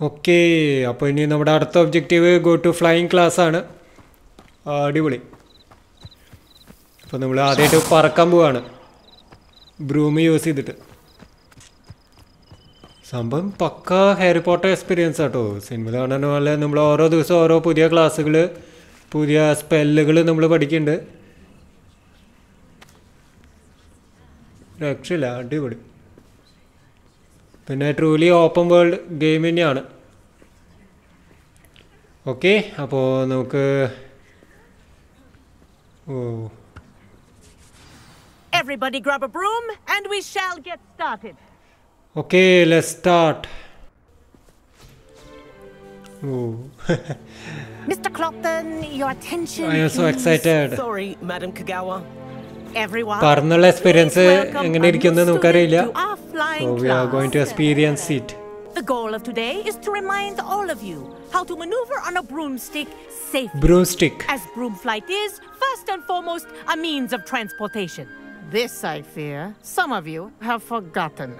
Okay അപ്പോൾ ഇനി നമ്മുടെ അടുത്ത objective go to flying class ആണ്. അടിപൊളി. അപ്പോൾ നമ്മൾ ആദ്യമായിട്ട് പറക്കാൻ പോവാണ്. ബ്രൂമ് യൂസ് ചെയ്തിട്ട്. സംഭവം പക്ക ഹാരി പോട്ടർ എക്സ്പീരിയൻസ് ആട്ടോ. സിനിമ കാണാൻ പോലെ നമ്മൾ ഓരോ ദിവസം ഓരോ പുതിയ ക്ലാസ്സുകൾ പുതിയ സ്പെല്ലുകൾ നമ്മൾ പഠിക്കുന്നുണ്ട് രക്ഷയില്ല അടിപൊളി. പിന്നെ ട്രൂലി ഓപ്പൺ വേൾഡ് ഗെയിം തന്നെയാണ് ഓക്കെ അപ്പോൾ നമുക്ക് ഓ Everybody grab a broom and we shall get started. Okay let start oh Mr. Clopton, your attention. I am so please. excited. Sorry, Madam Kagawa. Everyone. പറന്നുള്ള experience please welcome എങ്ങനെ a ഇരിക്കുമെന്ന് new നമുക്കറിയില്ല student to our flying so we R class. Going to experience it The goal of today is to remind all of you how to maneuver on a broomstick safely. Broom stick As broom flight is, first and foremost, a means of transportation. This, I fear, some of you have forgotten.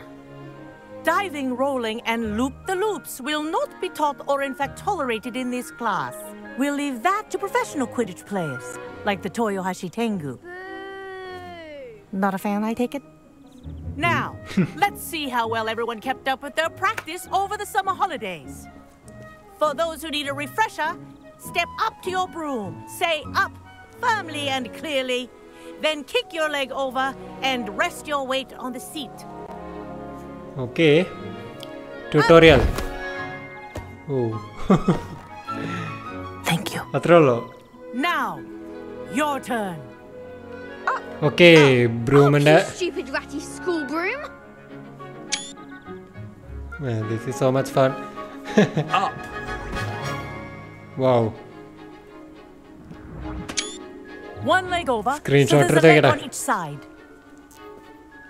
Diving, rolling, and loop the loops will not be taught or, in fact, tolerated in this class. We'll leave that to professional Quidditch players, like the Toyohashi Tengu. Not a fan, I take it? Now, let's see how well everyone kept up with their practice over the summer holidays. For those who need a refresher, step up to your broom, say up firmly and clearly, then kick your leg over and rest your weight on the seat. Okay. Tutorial. Oh. Thank you. Atrolo. Now, your turn. Okay ബ്രൂമിൻ്റെ You stupid ratty school broom. This is so much fun wow One leg over, Screenshot so there's a leg എടുത്തേക്കട്ടെ. on each side.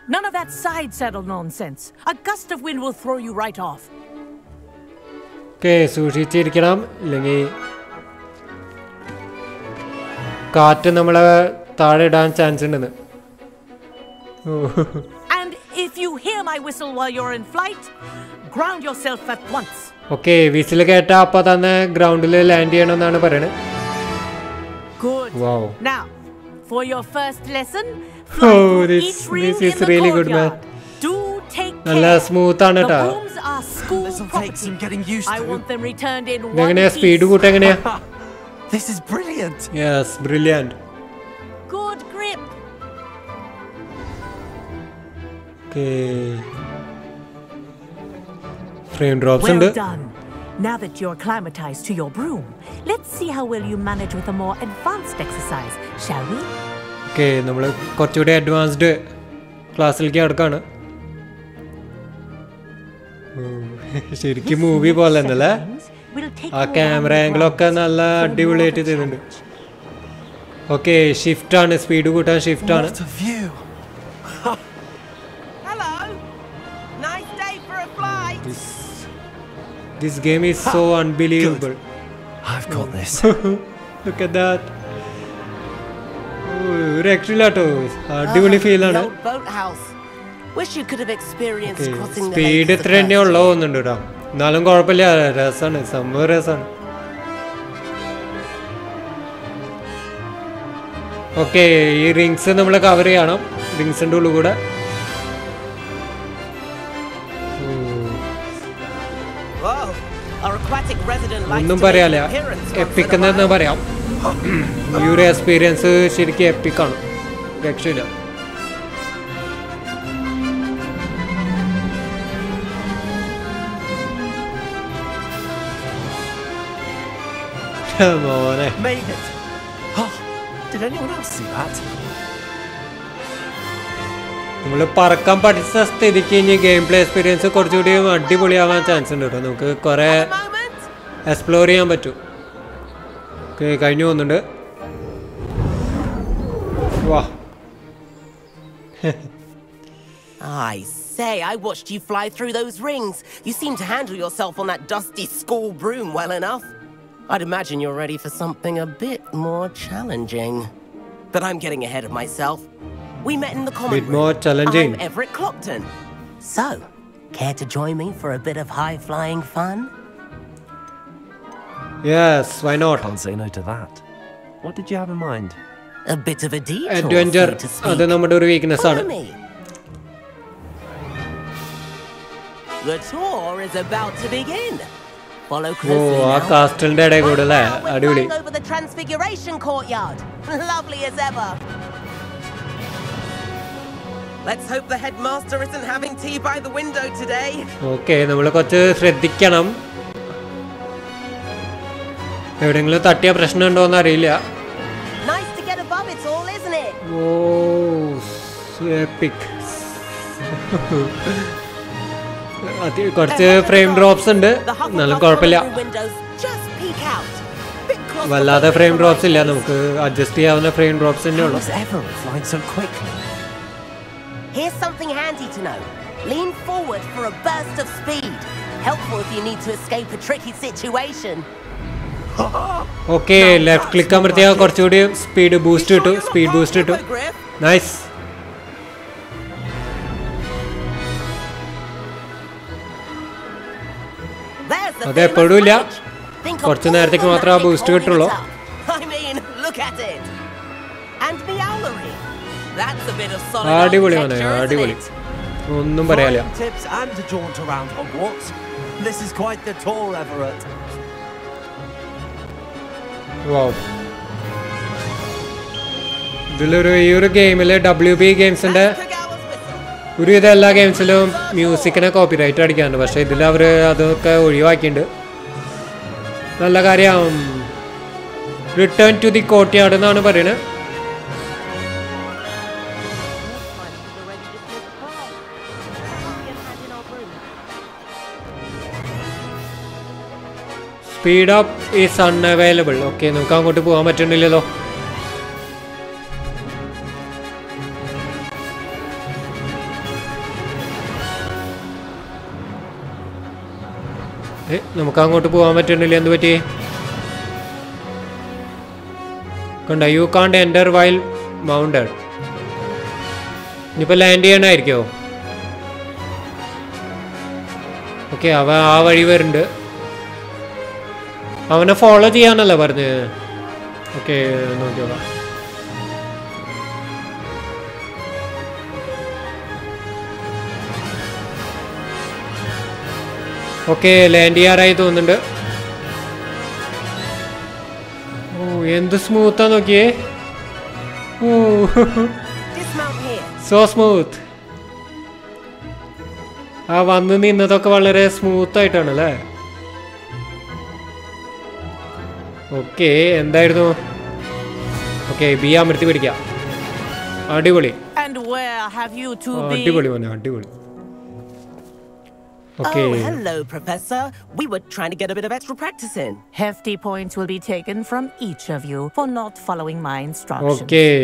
None of that side saddle nonsense. A gust of wind will throw you right off. Okay സൂക്ഷിച്ചിരിക്കണം ഇല്ലെങ്കിൽ കാറ്റ് നമ്മളെ താഴെ ഇടാൻ chance ഉണ്ടെന്ന് ഓ And if you hear my whistle while you're in flight, ground yourself at once. Okay whistle കേട്ട അപ്പം തന്നെ ഗ്രൗണ്ടിൽ ലാൻഡ് ചെയ്യണമെന്നാണ് പറയണത് Good. Wow. Now, for your first lesson, Oh, fly through this- each ring this is in the really good, man. courtyard. Do take നല്ല care. Smooth ആണ് The കേട്ടാ brooms are school This'll take property. some getting used I to. want them returned in one ഇതെങ്ങനെയാ piece. Speed കൂട്ട എങ്ങനെയാ This is brilliant. Yes brilliant Frame drops ഉണ്ട്. Now that കുറച്ചുകൂടി advanced ക്ലാസ്സിലേക്ക് അടുക്കാണ് ശരിക്കും മൂവി പോലെ തന്നെ ആ ക്യാമറ ആംഗിളൊക്കെ നല്ല അടിപൊളിയായിട്ട് ചെയ്യുന്നുണ്ട് ഓക്കെ ഷിഫ്റ്റ് ആണ് സ്പീഡ് കൂട്ടാൻ ഷിഫ്റ്റ് ആണ്. This game is ha, so unbelievable. Good. I've got this. Look at that. ഒരു രക്ഷയില്ലാട്ടോ അടിപൊളി ഫീലാണ് സ്പീഡ് ഇത്ര തന്നെ ഉള്ള തോന്നുന്നുണ്ട് കേട്ടോ എന്നാലും കുഴപ്പമില്ല. രസമാണ് സംഭവം രസമാണ് ഓക്കെ ഈ റിങ്സ് നമ്മൾ കവർ ചെയ്യണം. റിങ്സിന്റെ ഉള്ളിൽ കൂടെ. ഒന്നും to make പറയാല്ല an appearance once in a എപ്പിക്കുന്നെന്ന് while. പറയാം ഈ ഒരു എക്സ്പീരിയൻസ് ശരിക്കും എപ്പിക്കാണ് രക്ഷയില്ല മോനെ Made it. Oh, did anyone else see that? നമ്മൾ പറക്കാൻ പഠിച്ച സ്ഥിതിക്ക് ഇനി ഗെയിം പ്ലേ എക്സ്പീരിയൻസ് കുറച്ചുകൂടി അടിപൊളിയാവാൻ ചാൻസ് ഉണ്ട് കേട്ടോ നമുക്ക് കുറേ എക്സ്പ്ലോർ ചെയ്യാൻ പറ്റും ഓക്കെ കഴിഞ്ഞു പോകുന്നുണ്ട് വാ say, I watched you fly through those rings. You seem to handle yourself on that dusty school broom well enough. I'd imagine you're ready for something a bit more challenging. But I'm getting ahead of myself. We met in the common Bit more challenging. I'm Everett Clopton. So, care to join me for a bit of high-flying fun? Yes, why not? Can't say no to that. What did you have in mind? A bit of a detour. Adventure. അത് നമ്മുടെ ഒരു weakness ആണ്. The tour is about to begin. Follow oh, closely. ഓ, ആ കാസ്റ്റലിന്റെ ഇടയിൽ കൂടെ അല്ലേ? അടിപൊളി. Over the Transfiguration courtyard. Lovely as ever. Let's hope the headmaster isn't having tea by the window today. Okay, നമ്മൾ കുറച്ച് ശ്രദ്ധിക്കണം എവിടെങ്കിലും തട്ടിയ പ്രശ്നം ഉണ്ടോ എന്ന് അറിയില്ല Nice to get above it all, isn't it? Oh, epic അത് കുറച്ച് ഫ്രെയിം ഡ്രോപ്സ് ഉണ്ട് എന്നാലും കുഴപ്പമില്ല വല്ലാതെ ഫ്രെയിം ഡ്രോപ്സ് ഇല്ല നമുക്ക് അഡ്ജസ്റ്റ് ചെയ്യാവുന്ന ഫ്രെയിം ഡ്രോപ്സ് തന്നെ ഉള്ളു Here's something handy to know. Lean forward for a burst of speed. Helpful if you need to escape a tricky situation. Okay left click അമർത്തിയാൽ കുറച്ചുകൂടി സ്പീഡ് ബൂസ്റ്റ് You കിട്ടും sure you're speed not boost കിട്ടും hippogriff? Nice There's the അതെ, famous എപ്പോഴും ഇല്ല. bridge. Think of കുറച്ച് all നേരത്തേക്ക് the മാത്രമേ ആ magic boost holding കിട്ടുള്ളൂ. അടിപൊളി മോനെ അടിപൊളി. ഒന്നും പറയാനില്ല. Flying tips and a jaunt around Hogwarts. This is quite the tour, Everett. ഇതിലൊരു ഈ ഒരു ഗെയിമിൽ ഡബ്ല്യു ബി ഗെയിംസിന്റെ ഒരു ഇത് എല്ലാ ഗെയിംസിലും മ്യൂസിക്കിനെ കോപ്പിറൈറ്റ് അടിക്കാറുണ്ട്. പക്ഷെ ഇതിൽ അവർ അതൊക്കെ ഒഴിവാക്കിയിട്ടുണ്ട്. നല്ല കാര്യം. റിട്ടേൺ ടു ദി കോട്ടിയാട് എന്നാണ് പറയുന്നത്. Speed up is unavailable okay നമുക്ക് അങ്ങോട്ട് പോകാൻ പറ്റുന്നില്ലല്ലോ നമുക്ക് അങ്ങോട്ട് പോകാൻ പറ്റുന്നില്ല എന്ത് പറ്റി? Can't you can't enter while mounted ഇനിയിപ്പോൾ ലാൻഡ് ചെയ്യണമായിരിക്കോ ഓക്കെ അവ ആ വഴി വരുന്നുണ്ട്. അവനെ ഫോളോ ചെയ്യാനല്ലേ പറഞ്ഞത് ഓക്കെ നോക്കിയോളാം ഓക്കെ ലാൻഡ് ചെയ്യാറായി തോന്നുന്നുണ്ട്. ഓ എന്ത് സ്മൂത്താ നോക്കിയേ. ഓ സോ സ്മൂത്ത് ആ വന്ന് നിന്നതൊക്കെ വളരെ സ്മൂത്ത് ആയിട്ടാണ് അല്ലേ ഓക്കെ എന്തായിരുന്നു ഓക്കെ ബി ആ മൃത്തി പിടിക്ക അടിപൊളി അടിപൊളി മോനെ അടിപൊളി Okay. Oh, hello, Professor. We were trying to get a bit of extra practice in. Hefty points will be taken from each of you for not following my instructions. Okay.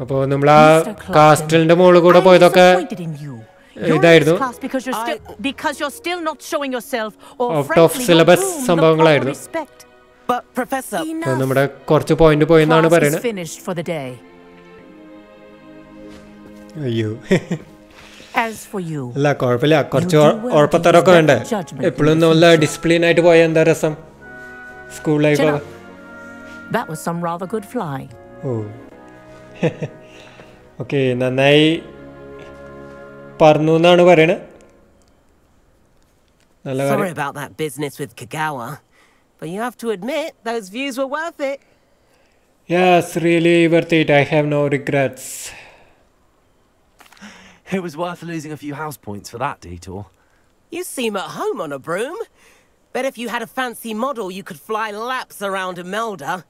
അപ്പോൾ നമ്മൾ ആ കാസ്റ്റലിന്റെ മുകളിൽ കൂടെ പോയതൊക്കെ ഇതായിരുന്നു ഔട്ട് ഓഫ് സിലബസ് സംഭവങ്ങളായിരുന്നു നമ്മുടെ കുറച്ച് point പോയി എന്നാണ് പറയുന്നത് അല്ല കുഴപ്പമില്ല. കുറച്ച് ഉഴപ്പത്തരൊക്കെ വേണ്ടേ? എപ്പോഴും നല്ല ഡിസിപ്ലിൻ ആയിട്ട് പോയാൽ എന്താ രസം? സ്കൂളിലായി ഓക്കെ നന്നായി പറഞ്ഞു എന്നാണ് പറയണത് നല്ല കാര്യം. But you have to admit, those views were worth it. Yes, really worth it. I have no regrets. It was worth losing a few house points for that detour. You seem at home on a broom. Bet if you had a fancy model, you could fly laps around Imelda.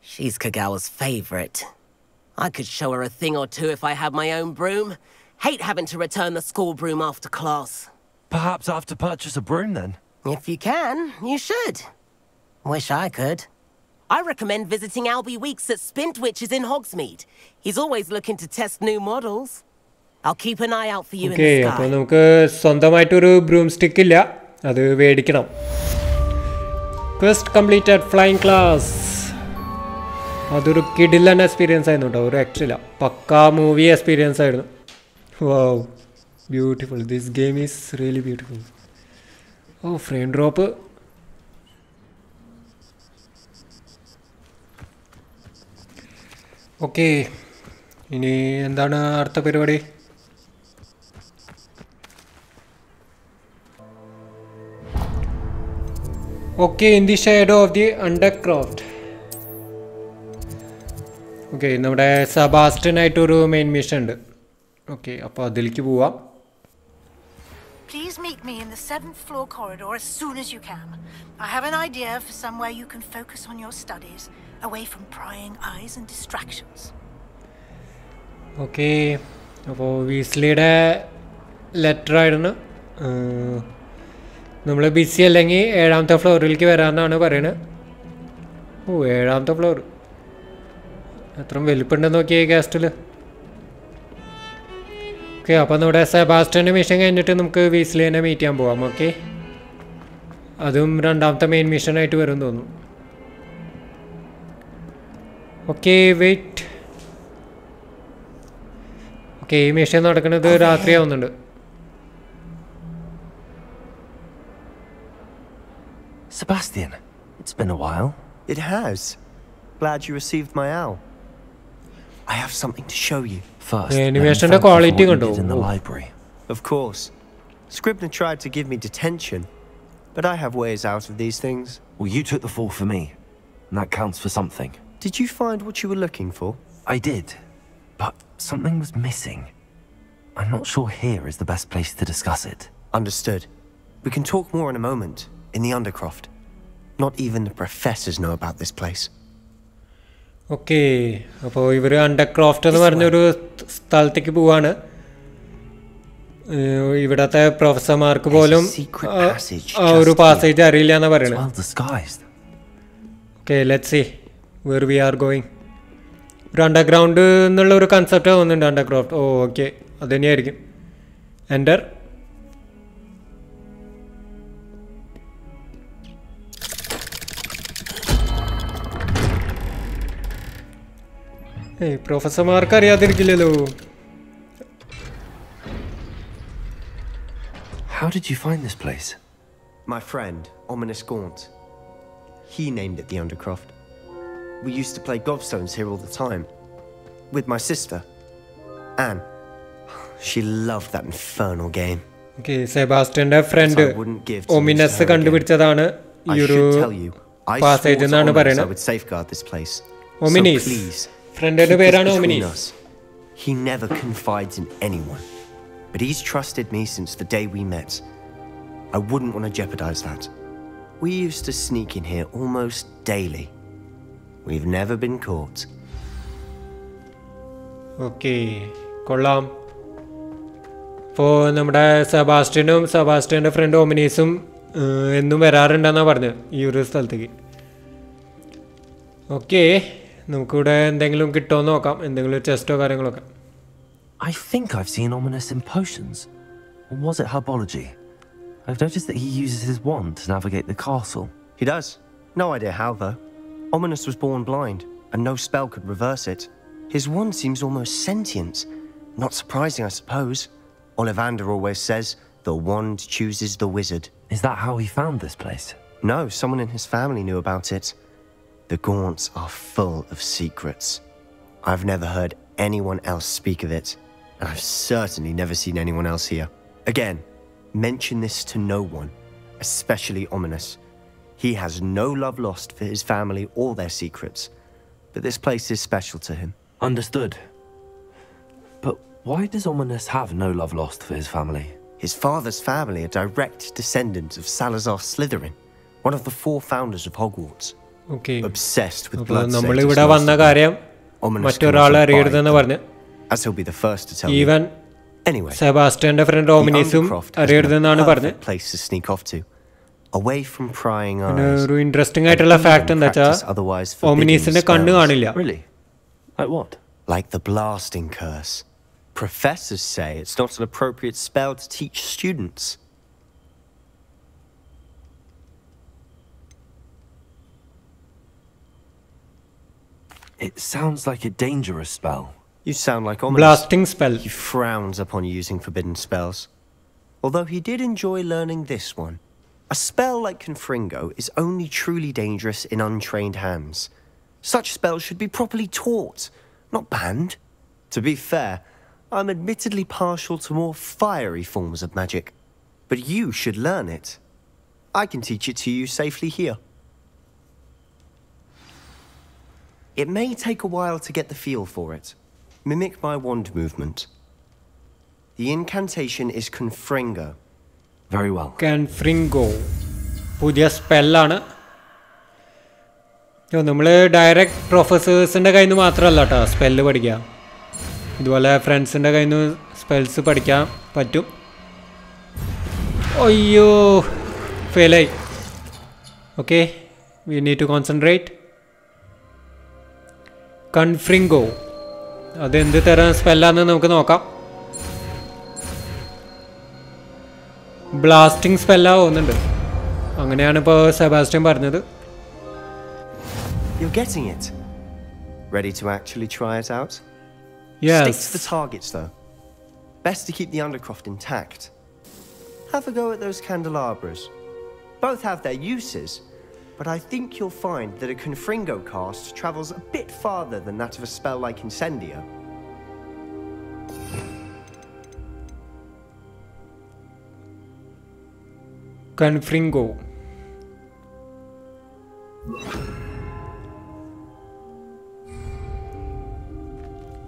She's Kagawa's favorite. I could show her a thing or two if I had my own broom. Hate having to return the school broom after class. Perhaps I have to purchase a broom then? If you can, you should. Wish I could. I recommend visiting Albie Weeks at Spintwitches in Hogsmeade. He's always looking to test new models. I'll keep an eye out for you okay in the അപ്പോൾ sky. നമുക്ക് സ്വന്തമായിട്ടൊരു broom stick ഇല്ല. അത് മേടിക്കണം first completed flying class അതൊരു കിഡിലൻ experience ആയിരുന്നു കേട്ടോ ഒരു ആക്ച്വല പക്കാ മൂവി എക്സ്പീരിയൻസ് ആയിരുന്നു. Wow beautiful this game is really beautiful oh frame drop okay ഇനി എന്താണ് അടുത്ത പരിപാടി okay in the shadow of the undercroft okay നമ്മുടെ സബാസ്റ്റനായിട്ടൊരു മെയിൻ മിഷൻ ഉണ്ട് ഓക്കെ അപ്പോൾ അതിലേക്ക് പോവാം Please meet me in the seventh floor corridor as soon as you can. I have an idea for somewhere you can focus on your studies, away from prying eyes and distractions. Okay അപ്പോൾ വീസ്ലിയുടെ letter ആയിരുന്നു. നമ്മൾ BC അല്ലെങ്കിൽ ഏഴാമത്തെ ഫ്ലോറിലേക്ക് വരാമെന്നാണ് പറയുന്നത് ഓ ഏഴാമത്തെ floor എത്ര വലിപ്പമുണ്ടെന്ന് നോക്കിയേ കാസ്റ്റിൽ ഓക്കെ അപ്പോൾ നമ്മുടെ സെബാസ്റ്റന്റെ മിഷൻ കഴിഞ്ഞിട്ട് നമുക്ക് വീസ്ലിനെ മീറ്റ് ചെയ്യാൻ പോവാം. ഓക്കെ അതും രണ്ടാമത്തെ മെയിൻ മിഷനായിട്ട് വരും തോന്നുന്നു. ഓക്കെ വെയിറ്റ് ഓക്കെ ഈ മിഷൻ നടക്കുന്നത് രാത്രിയാവുന്നുണ്ട് Sebastian, it's been a while. It has. Glad you received my owl. I have something to show you. First, Yeah, let me animation thank you for quality what you കണ്ടോ? did in the oh. library. Of course. Scribner tried to give me detention, but I have ways out of these things. Well, you took the fall for me, and that counts for something. Did you find what you were looking for? I did, but something was missing. I'm not sure here is the best place to discuss it. Understood. We can talk more in a moment, in the Undercroft. Not even the professors know about this place. Okay അപ്പോൾ ഇവർ അണ്ടർക്രാഫ്റ്റ് എന്ന് പറഞ്ഞൊരു സ്ഥലത്തേക്ക് പോവാണ് ഏഹ് ഇവിടത്തെ പ്രൊഫസർമാർക്ക് പോലും secret ആ- passage ആ ഒരു just പാസേജ് അറിയില്ല എന്നാ It's പറയണത് well disguised. Okay let C where we are going ഒരു അണ്ടർഗ്രൗണ്ട് എന്നുള്ള ഒരു കൺസെപ്റ്റ് വന്നിട്ടുണ്ട് അണ്ടർക്രാഫ്റ്റ് ഓ ഓക്കെ അത് തന്നെയായിരിക്കും എൻ്റർ ഏയ് പ്രൊഫസർമാർക്ക് അറിയാതിരിക്കില്ലല്ലോ How did you find this place? My friend, Ominis Gaunt. He named it the Undercroft We used to play gobstones here all the time. With my sister, Anne. She loved that infernal game. Okay സെബാസ്റ്റ്യന്റെ front I wouldn't give to lose ഒമിനസ് her again. കണ്ടുപിടിച്ചതാണ് ഈ I ഒരു should tell you, I swore passage to എന്നാണ് Ominous I പറയുന്നത് would safeguard this place. ഒമിനീസ് So please, ഫ്രണ്ടിന്റെ keep this പേരാണ് between ഒമിനീസ് us. He never confides in anyone. But he's trusted me since the day we met. I wouldn't want to jeopardize that. We used to sneak in here almost daily. We've never been caught. Okay കൊള്ളാം ഇപ്പോൾ നമ്മുടെ സെബാസ്റ്റ്യനും സെബാസ്റ്റ്യൻ്റെ front ഓമിനീസും എന്നും വരാറുണ്ടെന്നാണ് പറഞ്ഞത് ഈ Okay, സ്ഥലത്തേക്ക് okay നമുക്കിവിടെ എന്തെങ്കിലും kam, നോക്കാം chesto ടെസ്റ്റോ kam. I think I've seen Ominis in potions. Or was it herbology? I've noticed that he uses his wand to navigate the castle. He does. No idea how, though. Ominis was born blind, and no spell could reverse it. His wand seems almost sentient. Not surprising, I suppose. Ollivander always says, the wand chooses the wizard. Is that how he found this place? No, someone in his family knew about it. The Gaunts are full of secrets. I've never heard anyone else speak of it, and I've certainly never seen anyone else here. Again, mention this to no one, especially Ominis. He has no love lost for his family or their secrets, but this place is special to him. Understood. But why does Ominis have no love lost for his family? His father's family are direct descendants of Salazar Slytherin, one of the four founders of Hogwarts. Okay. Obsessed with blood നമ്മളിവിടെ വന്ന കാര്യം മറ്റൊരാളെ അറിയരുതെന്ന് as he'll be the first to tell even anyway സെബാസ്റ്റ്യന്റെ friend ഓമിനിസും അറിയരുതെന്നാണ് a place to sneak off to away from prying eyes. ഒരു interesting ആയിട്ടുള്ള ഫാക്ട് എന്താ വെച്ചാൽ ഓമിനീസിന്റെ കണ്ണ് കാണില്ല really like what like the blasting curse professors say it's not an appropriate spell to teach students It sounds like a dangerous spell. You sound like Ominis. Blasting spell. He frowns upon using forbidden spells. Although he did enjoy learning this one. A spell like Confringo is only truly dangerous in untrained hands. Such spells should be properly taught, not banned. To be fair, I'm admittedly partial to more fiery forms of magic. But you should learn it. I can teach it to you safely here. It may take a while to get the feel for it. Mimic my wand movement. The incantation is Confringo. Very well. കാൻഫ്രിങ്കോ പുതിയ സ്പെല്ലാണ് നമ്മൾ direct പ്രൊഫസേഴ്സിൻ്റെ കയ്യിൽ നിന്ന് മാത്രമല്ല കേട്ടോ spell പഠിക്കുക ഇതുപോലെ ഫ്രണ്ട്സിൻ്റെ കയ്യിൽ നിന്ന് സ്പെൽസ് പഠിക്കാൻ പറ്റും അയ്യോ ഫെയിലായി okay we need to concentrate കൺഫ്രിങ്കോ അതെന്ത് തരം സ്പെല്ലാന്ന് നമുക്ക് നോക്കാം ബ്ലാസ്റ്റിംഗ് സ്പെല്ലാ പോകുന്നുണ്ട് അങ്ങനെയാണ് ഇപ്പോൾ സെബാസ്റ്റ്യൻ പറഞ്ഞത് You're getting it. Ready to actually try it out? Stick yes to the targets, though. Best to keep the Undercroft intact. Have a go at those candelabras. Both have their uses, but I think you'll find that a Confringo cast travels a bit farther than that of a spell like Incendio. Confringo.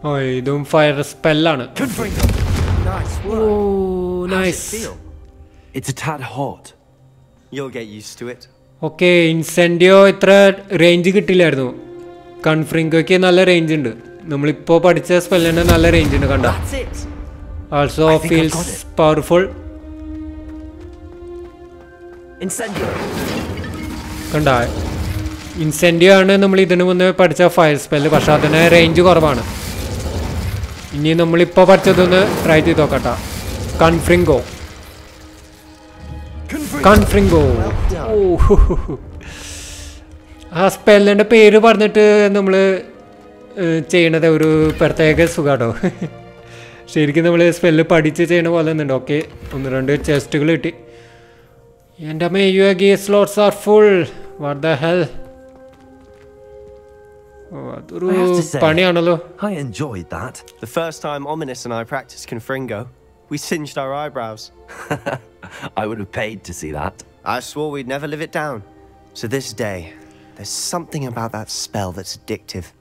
ഓ ഇതും fire സ്പെല്ലാണ് okay ഇൻസെൻഡിയോ ഇത്ര range കിട്ടില്ലായിരുന്നു. കൺഫ്രിങ്കോയ്ക്ക് നല്ല range ഉണ്ട്. നമ്മളിപ്പോൾ പഠിച്ച സ്പെല്ലിന് നല്ല range ഉണ്ട് കണ്ട? Also feels powerful കണ്ട ഇൻസെന്റീവ് ആണ് നമ്മൾ ഇതിനു മുന്നേ പഠിച്ച ഫയർ സ്പെല്ല് പക്ഷെ അതിന് റേഞ്ച് കുറവാണ്. ഇനി നമ്മളിപ്പോൾ പഠിച്ചതൊന്ന് ട്രൈ ചെയ്ത് നോക്കട്ടെ. കൺഫ്രിങ്കോ കൺഫ്രിങ്കോ ആ സ്പെല്ലിന്റെ പേര് പറഞ്ഞിട്ട് നമ്മൾ ചെയ്യണത് ഒരു പ്രത്യേക സുഖാട്ടോ. ശരിക്കും നമ്മൾ സ്പെല്ല് പഠിച്ച് ചെയ്യണ പോലെ ഒന്നുണ്ട്. ഓക്കെ ഒന്ന് രണ്ട് ചെസ്റ്റുകൾ കിട്ടി. And my UAG slots are full. What the hell? Oh, I I enjoyed that. The first time Ominis and I practiced Confringo, we singed our eyebrows. I would have paid to see that. I swore we'd never live it down. So this day, there's something about that spell that's addictive.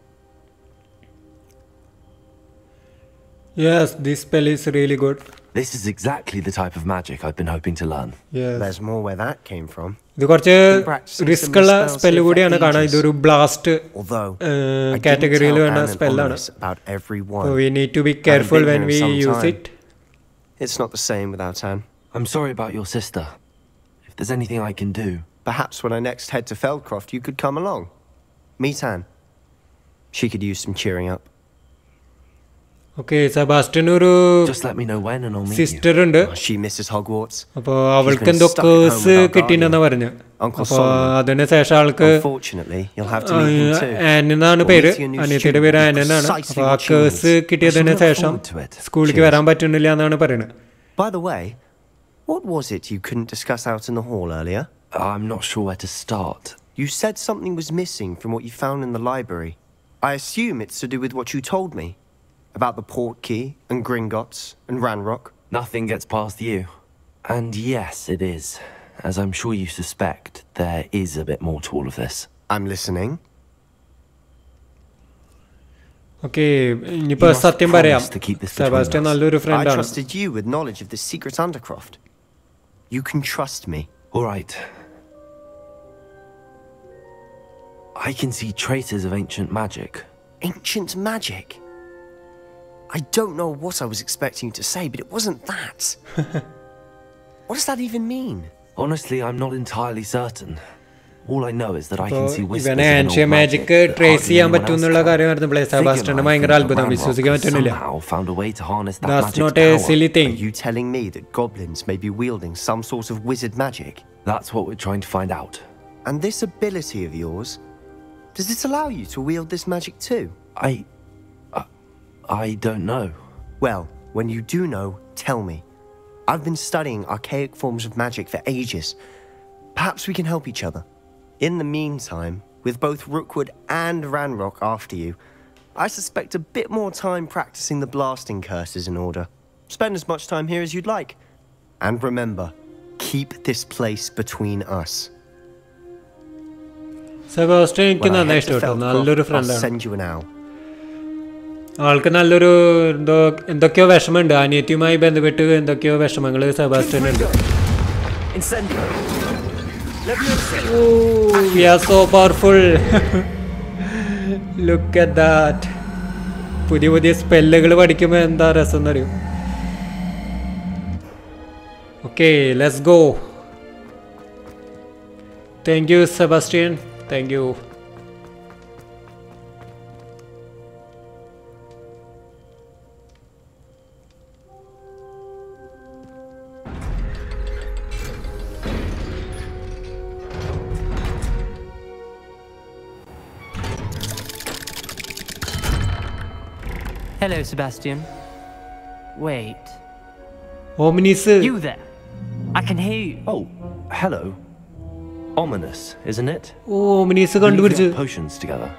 Yes, this spell is really good. This is exactly the type of magic I've been hoping to learn. Yes There's more where that came from. ഇത് കുറച്ച് practicing risk ഉള്ള similar spells spell here for കൂടിയാണ് കാണാൻ ages. ഇതൊരു blast Although, I didn't കാറ്റഗറിയിൽ tell വേണ്ട Anne and സ്പെല്ലാണ് Ominous about every So one. we need to be careful been when here we some use time. it. It's not the same without Anne. I'm sorry about your sister. If there's anything I can do, Perhaps when I next head to Feldcroft, you could come along. Meet Anne. She could use some cheering up. Okay Sebastian ഒരു just let me know when and I'll meet you. Sister ഉണ്ട് Oh, she misses Hogwarts. അപ്പോൾ അവൾക്ക് been എന്തോ stuck at home case with our കിട്ടിയെന്നാ guardian, പറഞ്ഞു Uncle അപ്പോൾ Solomon. അതിന് ശേഷം ആൾക്ക് Unfortunately, you'll have to meet him too. An എന്നാണ് You'll പേര് meet your new അനിയത്തിയുടെ student പേര് will ആൻ do എന്നാണ് precisely അപ്പോൾ ആ what she കേസ് needs. കിട്ടിയതിന് I shall look ശേഷം forward to it. സ്കൂളിലേക്ക് Cheers. വരാൻ പറ്റുന്നില്ല എന്നാണ് പറയുന്നത് By the way, what was it you couldn't discuss out in the hall earlier? I'm not sure where to start. You said something was missing from what you found in the library. I assume it's to do with what you told me about the port key and Gringotts and Ranrock? Nothing gets past you. And yes, it is. As I'm sure you suspect, there is a bit more to all of this. I'm listening. Okay, не to keep this between us. I trusted you with knowledge of this secret undercroft. You can trust me. All right. I can see traces of ancient magic. Ancient magic? I don't know what I was expecting you to say, but it wasn't that. what does that even mean? Honestly, I'm not entirely certain. All I know is that I അപ്പോൾ can see whispers ഇവനെ of an ആൻഷ്യ old magic magic that trace hardly ചെയ്യാൻ anyone പറ്റും else എന്നുള്ള can. കാര്യം പറഞ്ഞപ്പോഴേ Figure സെബാസ്റ്റ്യന് like ഭയങ്കര that അത്ഭുതം Ranrock വിശ്വസിക്കാൻ has പറ്റുന്നില്ല somehow found a way to harness that that's magic's not A power. Sili Are thing you telling me that goblins may be wielding some sort of wizard magic? That's what we're trying to find out. And this ability of yours, does it allow you to wield this magic too? I... I, I don't know. Well, when you do know, tell me. I've been studying archaic forms of magic for ages. Perhaps we can help each other. In the meantime, with both Rookwood and Ranrock after you, I suspect a bit more time practicing the blasting curse is in order. Spend as much time here as you'd like. And remember, keep this place between us. Sebastian, so, well, the next to I'll send you an owl. ആൾക്ക് നല്ലൊരു എന്തോ എന്തൊക്കെയോ വിഷമമുണ്ട്. അനിയത്തിയുമായി ബന്ധപ്പെട്ട് എന്തൊക്കെയോ വിഷമങ്ങൾ സെബാസ്റ്റ്യനുണ്ട് are so powerful look at that പുതിയ പുതിയ സ്പെല്ലുകൾ പഠിക്കുമ്പോൾ എന്താ രസം എന്നറിയും okay let's go thank you Sebastian thank you Hello, Sebastian. Wait. Oh, ominous. You there? I can hear you. Oh, hello. Ominis, isn't it? Oh, Ominis കണ്ടുപിടിച്ചു. Potions together.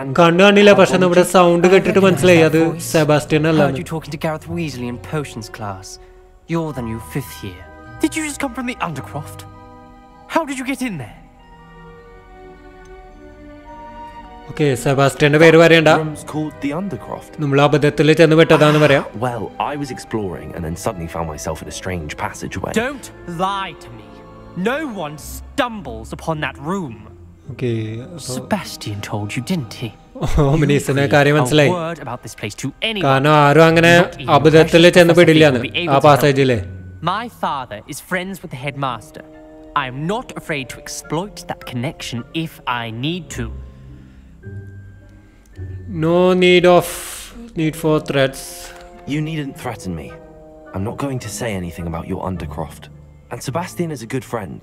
And കാണില്ല പക്ഷെ നമ്മുടെ to കേട്ടിട്ട് മനസ്സിലായി അത് Sebastian You talking to Gareth Weasley in potions class. You're the new fifth year. Did you just come from the Undercroft? How did you get in there? Okay സെബാസ്റ്റ്യന്റെ പേര് പറയണ്ട room's called the Undercroft. നമ്മൾ അബദ്ധത്തിൽ ചെന്ന് പെട്ടതാന്ന് പറയാം Well, I was exploring and then suddenly found myself in a strange passageway. Don't lie to me. No one stumbles upon that room. Okay Sebastian told you, didn't he? ഓമിനീസിന് കാര്യം A മനസ്സിലായി word about this place to anyone. കാരണം ആരും അങ്ങനെ Not even അബദ്ധത്തിൽ precious ചെന്ന് Professor പെടില്ലാന്ന് Fig will be ആ able to help. പാസേജില് My father is friends with the headmaster. I am not afraid to exploit that connection if I need to. No need of need for threads You needn't threaten me. I'm not going to say anything about your Undercroft. And Sebastian is a good friend.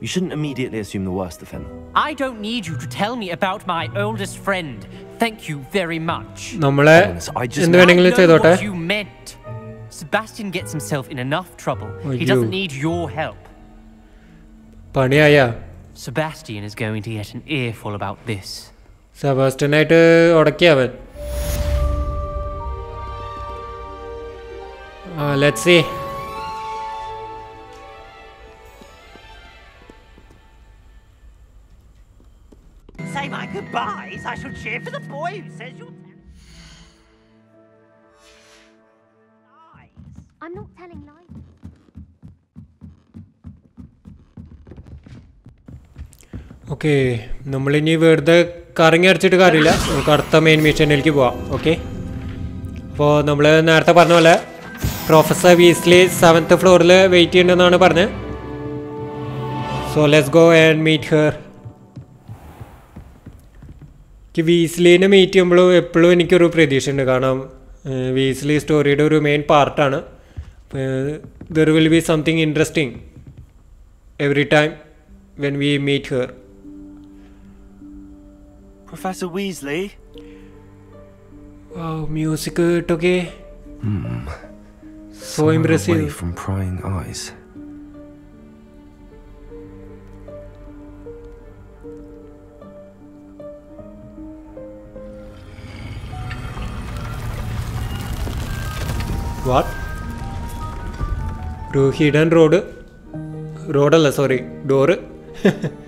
You shouldn't immediately assume the worst of him. I don't need you to tell me about my oldest friend. Thank you very much. നമ്മളെ Honest, I just- എന്ത് I വേണമെങ്കിലും know ചെയ്തോട്ടെ what you meant. Sebastian gets himself in enough trouble. Oh, he you. doesn't need your help. പണിയായ Sebastian is going to get an earful about this. സെബാസ്റ്റ്യനായിട്ട് ഉടക്കിയവൻ let see Say my goodbyes. I shall cheer for the boy who says you'll. I'm not telling lies. Okay നമ്മളിനി വെറുതെ കറങ്ങി അടിച്ചിട്ട് കാര്യമില്ല. നമുക്ക് അടുത്ത main മിഷനിലേക്ക് പോവാം. Okay അപ്പോൾ നമ്മൾ നേരത്തെ പറഞ്ഞ പോലെ പ്രൊഫസർ വീസ്ലി സെവൻത്ത് ഫ്ലോറിൽ വെയിറ്റ് ചെയ്യുന്നുണ്ടെന്നാണ് പറഞ്ഞത്. So let's go and meet her എനിക്ക് വീസ്ലീനെ മീറ്റ് ചെയ്യുമ്പോഴും എപ്പോഴും എനിക്കൊരു പ്രതീക്ഷയുണ്ട്. കാരണം വീസ്ലി സ്റ്റോറിയുടെ ഒരു മെയിൻ പാർട്ടാണ് there will be something interesting every time when we meet her Professor Weasley? Oh, wow, music Okay. Hmm. So impressive. Away from prying eyes. What? To hidden road? Road sorry, door.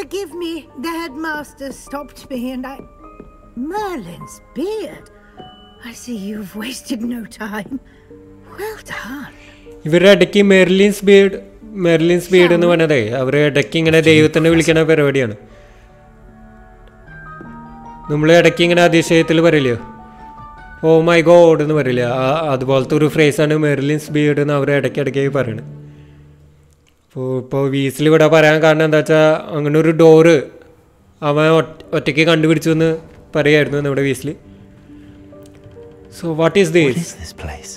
Forgive me, the headmaster stopped me and I. Merlin's beard. I see you've wasted no time. Well done. ഇവരുടെ ഇടയ്ക്ക് മെർലിൻസ് Bede മെർലിൻസ് Bede എന്ന് പറഞ്ഞതേ അവർ ഇടയ്ക്ക് ഇങ്ങനെ ദൈവത്തിനെ വിളിക്കുന്ന പരിപാടിയാണ് നമ്മൾ ഇടയ്ക്ക് ഇങ്ങനെ അതിശയത്തിൽ പറയില്ലേ ഓ മൈ ഗോഡ് എന്ന് പറയില്ല അതുപോലത്തെ ഒരു ഫ്രേസാണ് മെർലിൻസ് ബീഡ് എന്ന് അവർ ഇടയ്ക്ക് ഇടയ്ക്ക് പറയുന്നത് അപ്പോൾ ഇപ്പോൾ വീസിൽ ഇവിടെ പറയാൻ കാരണം എന്താ വെച്ചാൽ അങ്ങനെ ഒരു ഡോറ് അവൻ ഒറ്റ- ഒറ്റയ്ക്ക് കണ്ടുപിടിച്ചു എന്ന് പറയായിരുന്നു നമ്മുടെ വീസിൽ so what is What this is this place?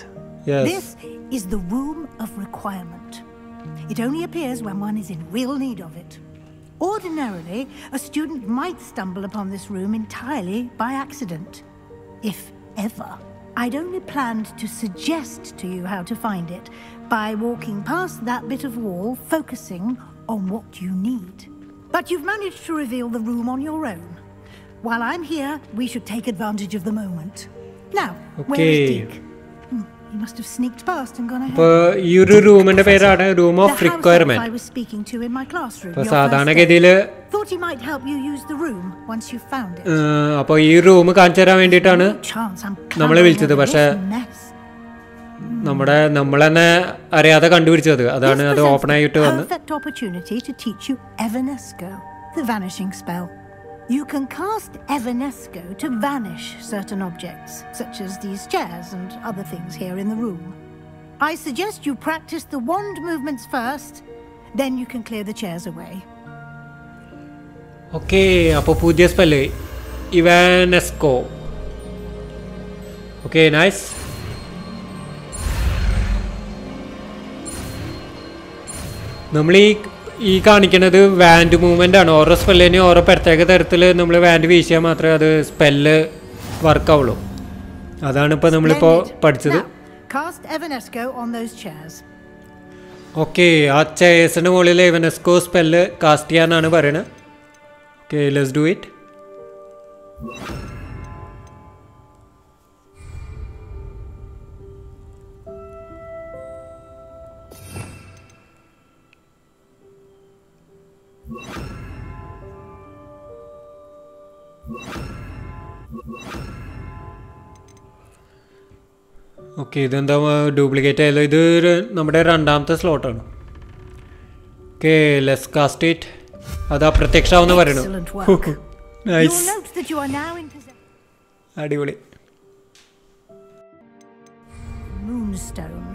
Yes This is the Room of Requirement. It only appears when one is in real need of it. Ordinarily, a student might stumble upon this room entirely by accident. If ever. I'd only planned to suggest to you how to find it by walking past that bit of wall, focusing on what you need. But you've managed to reveal the room on your own. While I'm here, we should take advantage of the moment. Now, okay. where is. Deke? Hmm, he must have sneaked past and gone ahead. But ഈ ഒരു റൂമിന്റെ പേരാണ് room The of of requirement. I requirement was speaking to in my classroom. അപ്പോൾ your first day. സാധാരണഗതിയിൽ Thought he might help you use the room once you found it. അപ്പോൾ ഈ room കാണിച്ചു തരാൻ വേണ്ടിയിട്ടാണ് I'm നമ്മളെ വിളിച്ചത് പക്ഷേ. നമ്മുടെ നമ്മൾ തന്നെ അറിയാതെ കണ്ടുപിടിച്ചത് അതാണ് This അത് presents ഓപ്പൺ the ആയിട്ട് വന്ന് perfect opportunity to teach you Evanesco, the vanishing spell. You can cast Evanesco to vanish certain objects, such as these chairs and other things here in the room. I suggest you practice the wand movements first, then you can clear the chairs away. Okay അപ്പോൾ പുതിയ spell ഇവാനെസ്കോ okay nice നമ്മൾ ഈ ഈ കാണിക്കുന്നത് want movement ആണ്. ഓരോ സ്പെല്ലിന് ഓരോ പ്രത്യേക തരത്തിൽ നമ്മൾ വാൻഡ് വീശിയാൽ മാത്രമേ അത് സ്പെല്ല് വർക്കാവുള്ളൂ അതാണ് ഇപ്പോൾ നമ്മളിപ്പോൾ പഠിച്ചത്. ഓക്കെ ആ ചെയർസിന് മുകളിൽ ഇവനെസ്കോ സ്പെല്ല് കാസ്റ്റ് ചെയ്യാനാണ് പറയുന്നത് okay let's do it okay ഇതെന്താ ഡ്യൂപ്ലിക്കേറ്റ് ആയല്ലോ ഇത് ഒരു നമ്മുടെ രണ്ടാമത്തെ സ്ലോട്ടാണ് ഓക്കെ ലെസ് കാസ്റ്റ് ഇറ്റ് അത് അപ്രത്യക്ഷമാവെന്ന് പറയണു. നൈസ് അടിപൊളി. ഇതല്ലേ Moonstone.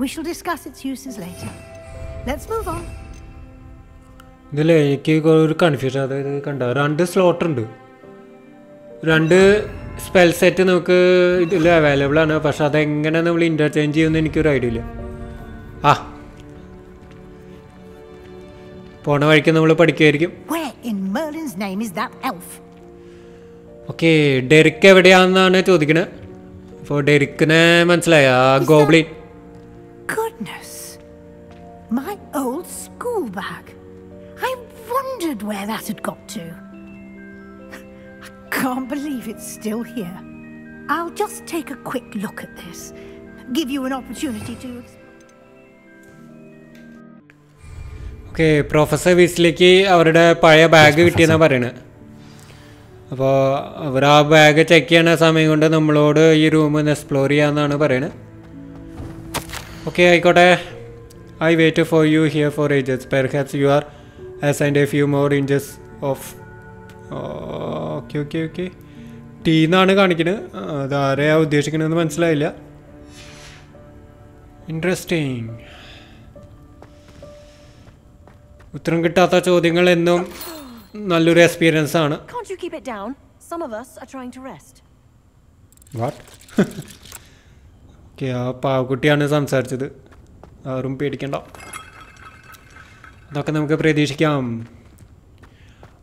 We shall discuss its uses later. Let's move on. ഇതില്ലേ എനിക്ക് ഒരു കൺഫ്യൂഷൻ അതായത് കണ്ട? രണ്ട് സ്ലോട്ട് ഉണ്ട്. രണ്ട് സ്പെൽ സെറ്റ് നമുക്ക് ഇതിൽ അവൈലബിൾ ആണ് പക്ഷെ അതെങ്ങനെ നമ്മൾ ഇന്റർചേഞ്ച് ചെയ്യുമെന്ന് എനിക്കൊരു ഐഡിയ ഇല്ല ആ പോണ വഴിക്ക് നമ്മൾ പഠിക്കുമായിരിക്കും? ഓക്കെ ഡെറിക്ക് എവിടെയാണെന്നാണ് ചോദിക്കണേ അപ്പോൾ ഡെറിക്കിനെ മനസ്സിലായ ആ goblin. My old school bag. I wondered where that had got to. I can't believe it's still here. I'll just take a quick look at this. Give you an opportunity to. Okay professor വീസിലേക്ക് അവരുടെ പഴയ bag കിട്ടിയെന്നാണ് പറയണത് അപ്പോൾ അവർ ആ bag check ചെയ്യണ സമയം കൊണ്ട് നമ്മളോട് ഈ റൂം ഒന്ന് എക്സ്പ്ലോർ ചെയ്യാമെന്നാണ് പറയുന്നത് ഓക്കെ ആയിക്കോട്ടെ I wait for you here for ages perhaps you are assigned A few more inches of okay okay okay. T എന്നാണ് കാണിക്കുന്നത് അത് ആരെയാ ഉദ്ദേശിക്കണമെന്ന് മനസ്സിലായില്ല. ഇൻട്രസ്റ്റിംഗ് ഉത്തരം കിട്ടാത്ത ചോദ്യങ്ങൾ എന്നും നല്ലൊരു എക്സ്പീരിയൻസ് ആണ്. ഓക്കെ ആ പാവക്കുട്ടിയാണ് സംസാരിച്ചത്. ആരും പേടിക്കണ്ട. അതൊക്കെ നമുക്ക് പ്രതീക്ഷിക്കാം.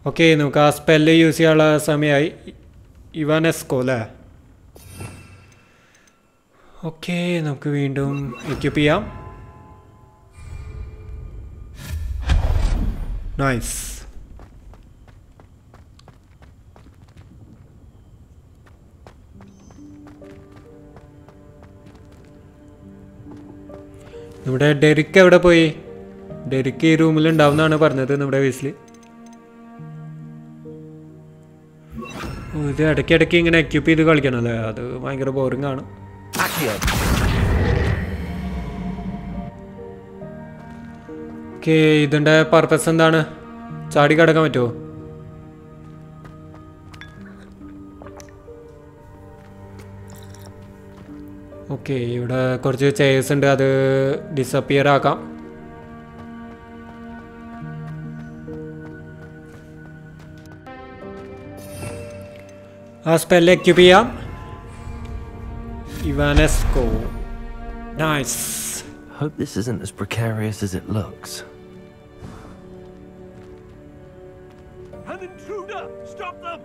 ഓക്കെ നമുക്ക് ആ സ്പെല്ല് യൂസ് ചെയ്യാനുള്ള സമയമായി. ഇവാനെസ്കോ അല്ലേ ഓക്കെ നമുക്ക് വീണ്ടും എക്യൂപ്പ് ചെയ്യാം. നൈസ് നമ്മുടെ ഡെറിക്ക് എവിടെ പോയി? ഡെറിക്ക് ഈ റൂമിൽ ഉണ്ടാവുന്നതാണ് പറഞ്ഞത് നമ്മുടെ വീസിൽ ഇത് ഇടയ്ക്കിടയ്ക്ക് ഇങ്ങനെ എക്യൂപ്പ് ചെയ്ത് കളിക്കണല്ലേ? അത് ഭയങ്കര ബോറിംഗ് ആണ്. ഇതിന്റെ പർപ്പസ് എന്താണ്? ചാടി കിടക്കാൻ പറ്റുമോ ഓക്കെ ഇവിടെ കുറച്ച് ചെയർസ് ഉണ്ട്. അത് ഡിസപ്പിയർ ആക്കാം. Aspelecubium Evanesco. Nice. Hope this isn't as precarious as it looks. An intruder! Stop them!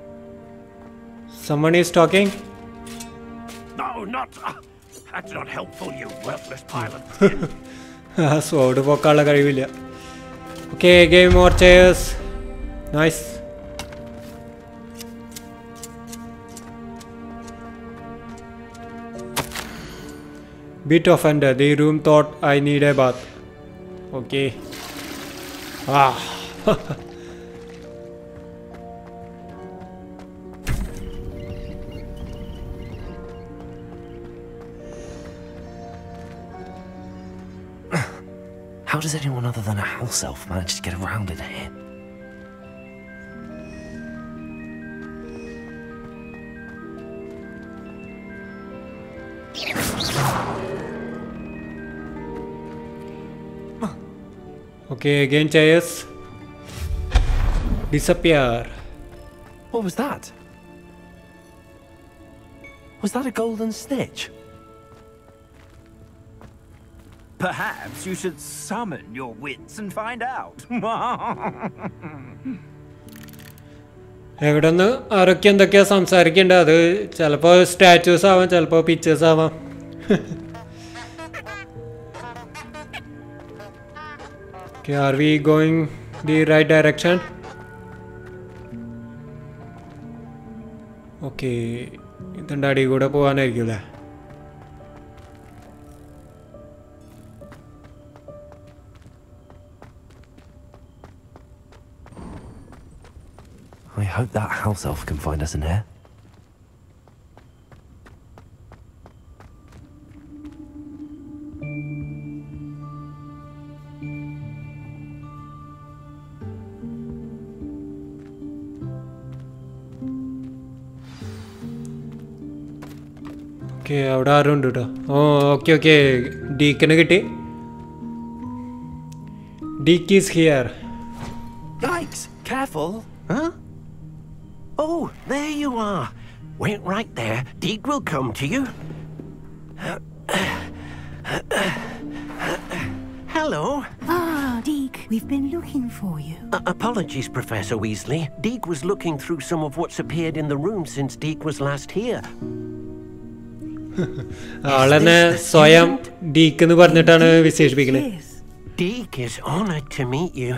Someone is talking. No, not. Uh, that's not helpful, you worthless pilot. Ah, so, ഓട് പോക്കാനുള്ള Okay, game more chairs. Nice. Bit offender. The room thought I need a bath. Okay. Ah. How does anyone other than a house elf manage to get around in here? okay, again chairs. Disappear. What was that? Was that a golden snitch? Perhaps you should summon your wits and find out. എവിടെ നിന്ന് ആരൊക്കെ എന്തൊക്കെയാ സംസാരിക്കണ്ട അത് ചിലപ്പോൾ statues ആവാം ചിലപ്പോൾ pictures ആവാം Okay, are we going the right direction? Okay ഇതിൻ്റെ അടി കൂടെ പോകാനായിരിക്കും I hope that house elf can find us in here. Okay അവിടെ ആരും ഉണ്ട് കേട്ടോ ഓ ഓക്കെ ഓക്കെ ഡീക്കിന് കിട്ടി Deek is here Yikes! Careful! Huh? Oh, there you are. Wait right there. Deek will come to you. Hello. Ah, Deek. We've been looking for you. Uh, apologies, Professor Weasley. Deek was looking through some of what's appeared in the room since Deek was last here. ആളെന്നെ സ്വയം ഡീക്ക് എന്ന് പറഞ്ഞിട്ടാണ് Deek is honored to meet you.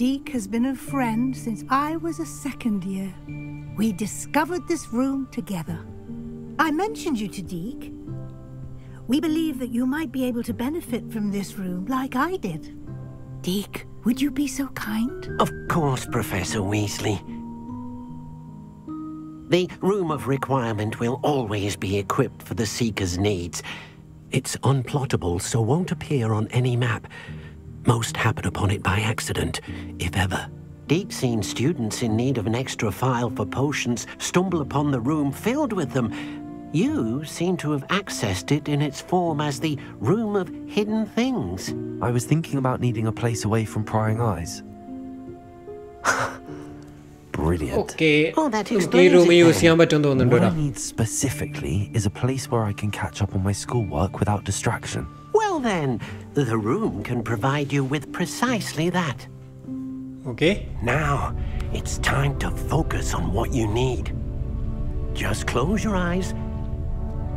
Deek has been a friend since I was a second year. We discovered this room together. I mentioned you to Deek. We believe that you might be able to benefit from this room like I did. Deek, would you be so kind? Of course, Professor Weasley. The Room of Requirement will always be equipped for the Seeker's needs. It's unplottable, so won't appear on any map. Most happen upon it by accident, if ever. Deek seen students in need of an extra file for potions stumble upon the room filled with them. You seem to have accessed it in its form as the Room of Hidden Things. I was thinking about needing a place away from prying eyes. Brilliant. Okay Oh, that നമുക്ക് ഈ explains room it use then. ചെയ്യാൻ പറ്റുമെന്ന് തോന്നുന്നുണ്ട് What കേട്ടോ I need specifically is a place where I can catch up on my schoolwork without distraction. Well, then, the room can provide you with precisely that. Okay Now, it's time to focus on what you need. Just close your eyes.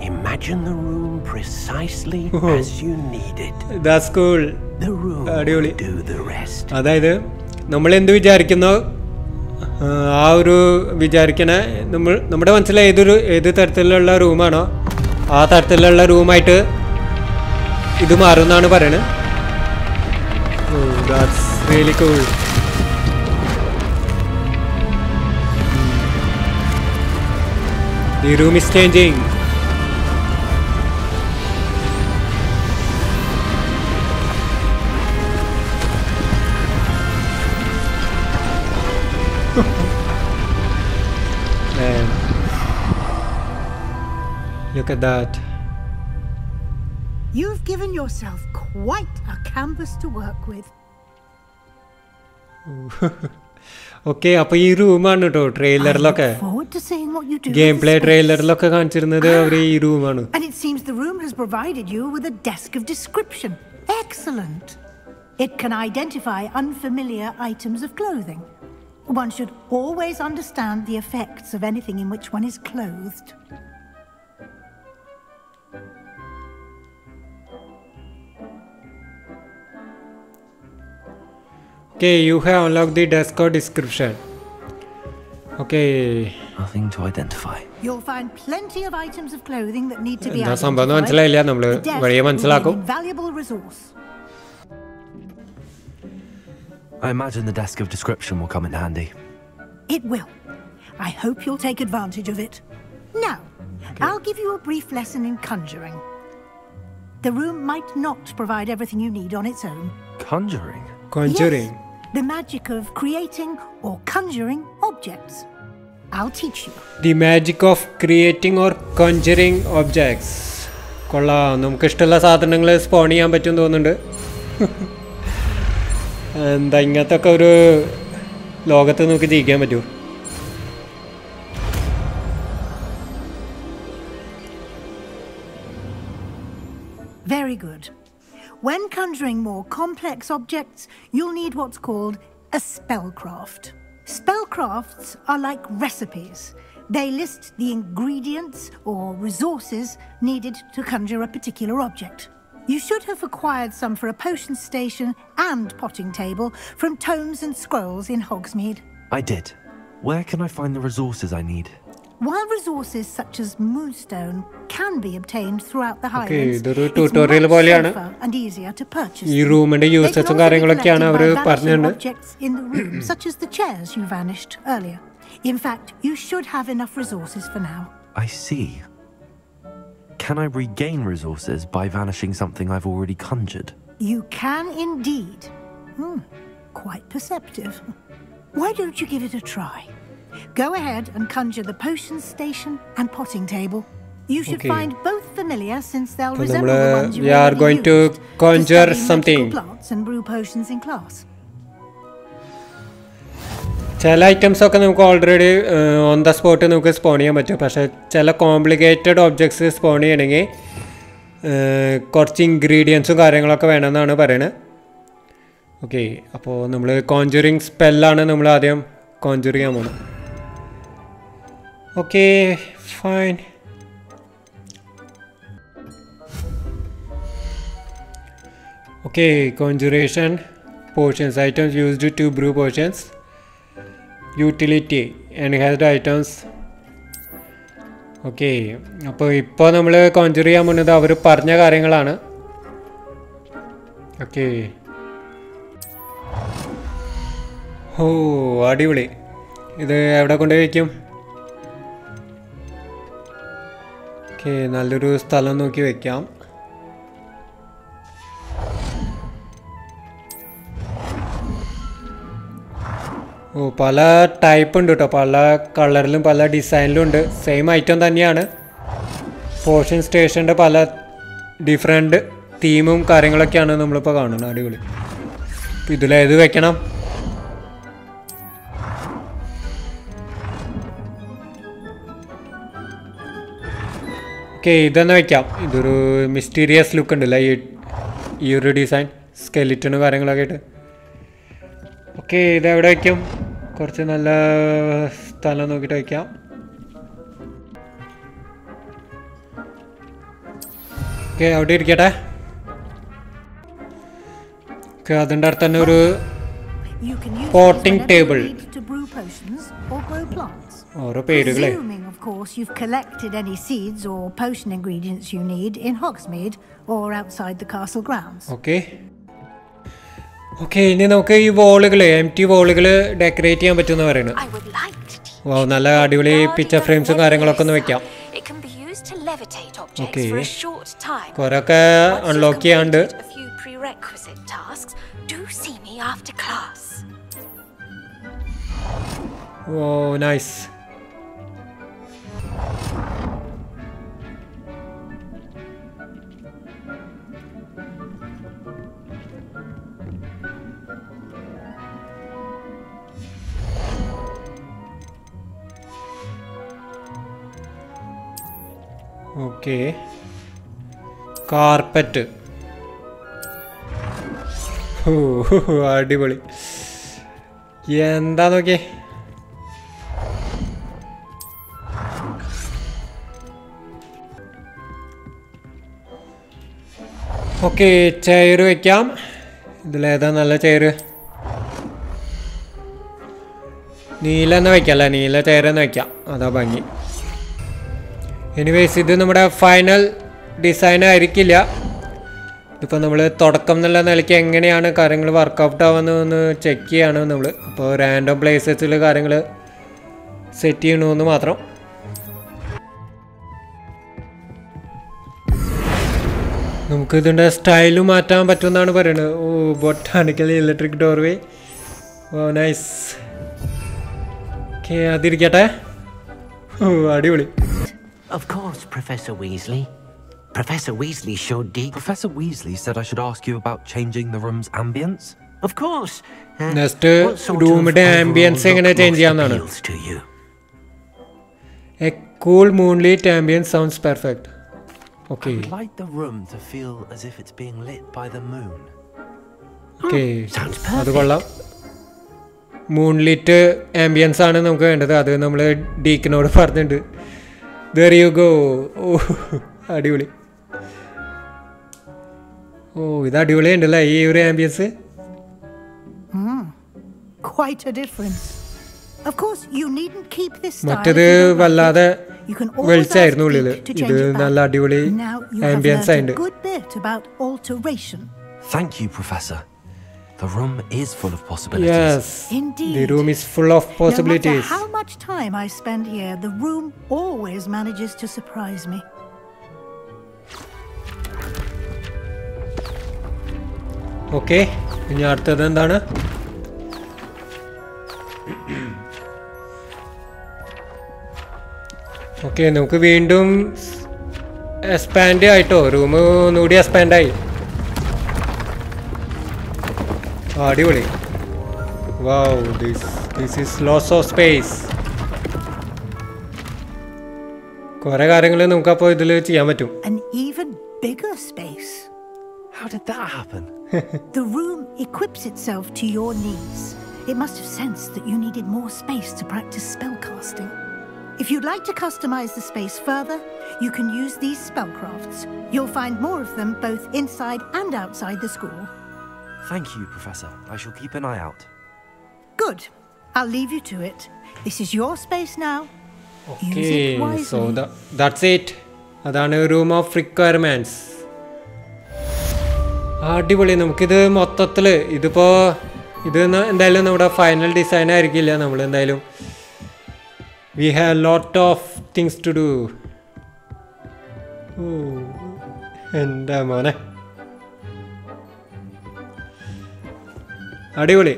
Imagine the room precisely as you need it. That's cool The room അടിപൊളി will do the rest. അതായത് നമ്മൾ എന്ത് വിചാരിക്കുന്നോ ആ, ഒരു വിചാരിക്കണ നമ്മൾ നമ്മുടെ മനസ്സിൽ ഏതൊരു ഏത് തരത്തിലുള്ള റൂമാണോ ആ തരത്തിലുള്ള റൂമായിട്ട് ഇത് മാറും എന്നാണ് പറയണത് that's really cool The. Look at that. You've given yourself quite a canvas to work with. Okay അപ്പൊ ഈ റൂമാണ് കേട്ടോ ട്രെയിലറിലൊക്കെ Forward to seeing what you do. Game with play the space. ട്രെയിലറിലൊക്കെ കാണിച്ചിരുന്നത് അവർ ഈ റൂമാണ് And it seems the room has provided you with a desk of description. Excellent. It can identify unfamiliar items of clothing. One should always understand the effects of anything in which one is clothed. Okay, you have unlocked the desk or description. Okay Nothing to identify. You'll find plenty of items of clothing that need to be എന്താ സംഭവം എന്ന് identified. മനസ്സിലായില്ല നമ്മള് The desk വഴിയെ will be an മനസ്സിലാക്കും invaluable resource. I imagine the desk of description will come in handy. It will. I hope you'll take advantage of it. Now, I'll give you a brief lesson in conjuring. The room might not provide everything you need on its own. Conjuring? Conjuring. Yes, the magic of creating or conjuring objects. I'll teach you. The magic of creating or Conjuring objects കൊള്ളാം നമുക്ക് ഇഷ്ടമുള്ള സാധനങ്ങൾ spawn ചെയ്യാൻ പറ്റും തോന്നുന്നുണ്ട് എന്താ ഇങ്ങനത്തെ ഒക്കെ ഒരു ലോകത്ത് നമുക്ക് ജീവിക്കാൻ പറ്റൂ Very good. When conjuring more complex objects, you'll need what's called a spellcraft. Spellcrafts are like recipes. They list the ingredients or resources needed to conjure a particular object. You should have acquired some for a potion station and potting table from tomes and scrolls in Hogsmeade. I did. Where can I find the resources I need? While resources such as moonstone can be obtained throughout the Okay, Highlands, ഇതൊരു it's tutorial much പോലെയാണ്. safer and easier to purchase ഈ them. റൂമിന്റെ They can യൂസസും also be കാര്യങ്ങളൊക്കെയാണ് collected our by vanishing പറഞ്ഞിട്ടുണ്ട് objects in the room, such as the chairs you vanished earlier. In fact, you should have enough resources for now. I see. Can I regain resources by vanishing something I've already conjured? You can indeed. Hmm, quite perceptive. Why don't you give it a try? Go ahead and conjure the potion station and potting table. You should Okay. find both familiar since they'll So resemble the ones you we are going to conjure to something. plants and brew potions in class. ചില items ഒക്കെ നമുക്ക് already on the spot നമുക്ക് spawn ചെയ്യാൻ പറ്റും പക്ഷേ ചില complicated objects spawn ചെയ്യണമെങ്കിൽ കുറച്ച് ഇൻഗ്രീഡിയൻസും കാര്യങ്ങളൊക്കെ വേണമെന്നാണ് പറയണത് ഓക്കെ അപ്പോൾ നമ്മൾ കോഞ്ചറിങ് സ്പെല്ലാണ് നമ്മൾ ആദ്യം കോഞ്ചർ ചെയ്യാൻ പോകുന്നത് Okay, fine. Okay, conjuration potions items used to brew potions. Utility enhanced items. Okay അപ്പോൾ ഇപ്പോൾ നമ്മൾ കോഞ്ചർ ചെയ്യാൻ പോകുന്നത് അവർ പറഞ്ഞ കാര്യങ്ങളാണ് ഓക്കെ ഓ അടിപൊളി ഇത് എവിടെ കൊണ്ടുപോയി വയ്ക്കും ഓക്കെ നല്ലൊരു സ്ഥലം നോക്കി വെക്കാം. ഓ പല ടൈപ്പ് ഉണ്ട് കേട്ടോ പല കളറിലും പല ഡിസൈനിലും ഉണ്ട്. സെയിം ഐറ്റം തന്നെയാണ്. പോഷൻ സ്റ്റേഷന്റെ പല ഡിഫറെന്റ് തീമും കാര്യങ്ങളൊക്കെയാണ് നമ്മളിപ്പോൾ കാണുന്നത്. അടിപൊളി. ഇതിലേത് വെക്കണം? ഓക്കെ ഇതൊന്ന് വെക്കാം. ഇതൊരു മിസ്റ്റീരിയസ് ലുക്ക് ഉണ്ടല്ലോ ഈ ഈ ഒരു ഡിസൈൻ സ്കെലിറ്റനും കാര്യങ്ങളൊക്കെ ആയിട്ട്. ഓക്കെ ഇതെവിടെ വയ്ക്കും കുറച്ച് നല്ല സ്ഥലം നോക്കിയിട്ട് വയ്ക്കാം ഓക്കെ അവിടെ ഇരിക്കട്ടെ. ഓക്കെ അതിന്റെ അടുത്ത് തന്നെ ഒരു പോട്ടിംഗ് ടേബിൾ. ഓരോ പേരുകളെ. course, you've collected any seeds or potion ingredients you need in Hogsmeade or outside the castle grounds. Okay okay ഇനി നമുക്ക് ഈ വോളുകൾ എം ടി വോളുകൾ ഡെക്കറേറ്റ് ചെയ്യാൻ പറ്റുമെന്ന് പറയുന്നത് I would like to teach ഓ നല്ല അടിപൊളി പിക്ചർ ഫ്രെയിംസും കാര്യങ്ങളൊക്കെ ഒന്ന് വെക്കാം It can be used to levitate okay. Carpet. അടിപൊളി. എന്താ നോക്കിയേ? ഓക്കെ ചെയർ വെക്കാം. ഇതിലേതാ നല്ല ചെയർ നീല എന്ന് അല്ലേ? നീല ചേരെന്ന് വയ്ക്കാം അതാ ഭംഗി. എനിവേസ് ഇത് നമ്മുടെ ഫൈനൽ ഡിസൈൻ ആയിരിക്കില്ല. ഇതിപ്പോൾ നമ്മൾ തുടക്കം എന്നുള്ള നിലയ്ക്ക് എങ്ങനെയാണ് കാര്യങ്ങൾ വർക്കൗട്ട് ആവുന്നതെന്ന് ചെക്ക് ചെയ്യാണ് നമ്മൾ അപ്പോൾ റാൻഡം പ്ലേസസിൽ കാര്യങ്ങൾ സെറ്റ് ചെയ്യണമെന്ന് മാത്രം. നമുക്ക് ഇതിന്റെ സ്റ്റൈൽ മാറ്റാൻ പറ്റുമെന്നാണ് പറയുന്നത് ഓ botanical electric doorway oh nice okay അതിരിക്കട്ടെ. ഓ അടിപൊളി. Of course, Professor Weasley. Professor Weasley showed Deek. Professor Weasley said I should ask you about changing the room's ambience. Of course. Uh, next what sort of റൂമിൻ്റെ overall ambience എങ്ങനെ look change most ചെയ്യാമെന്നാണ് appeals to you? A cool moonlight ambience sounds perfect okay I would like the room to feel as if it's being lit by the moon. Okay അത് കൊള്ളാം മൂൺലിറ്റ് ambience ആണ് നമുക്ക് വേണ്ടത് അത് നമ്മൾ ഡീക്കിനോട് പറഞ്ഞിട്ടുണ്ട് ഗോ oh, അടിപൊളി. ഓ ഇത് അടിപൊളി ഉണ്ടല്ലേ ഈ ഒരു ആംബിയൻസ് മറ്റത് വല്ലാതെ വെളിച്ചായിരുന്നു ഉള്ളിൽ. ഇത് നല്ല അടിപൊളി ആംബിയൻസ് ആയിട്ട് Thank you, Professor. The room is full of possibilities. Yes Indeed. The room is full of No matter possibilities how much time I spend here, the room always manages to surprise me. Okay ഇനി അടുത്തത് എന്താണ് okay നമുക്ക് വീണ്ടും expand ആയിട്ടോ room ഒന്നുകൂടി expand അടിപൊളി wow this this is lots of space കുറേ കാര്യങ്ങൾ നമുക്കപ്പോൾ ഇതിൽ ചെയ്യാൻ പറ്റും An even bigger space. How did that happen? The room equips itself to your needs. It must have sensed that you needed more space to practice spellcasting. If you'd like to customize the space further, you can use these spellcrafts. You'll find more of them both inside and outside the school. Thank you, Professor. I shall keep an eye out. Good. I'll leave you to it. This is your space now. Use okay it so wisely. That's it അതാണ് room of requirements അടിപൊളി നമുക്കിത് മൊത്തത്തിൽ ഇതിപ്പോൾ ഇത് എന്തായാലും നമ്മുടെ final design ആയിരിക്കില്ല നമ്മൾ എന്തായാലും we have lot of things to do എന്റെ മോനെ അടിപൊളി.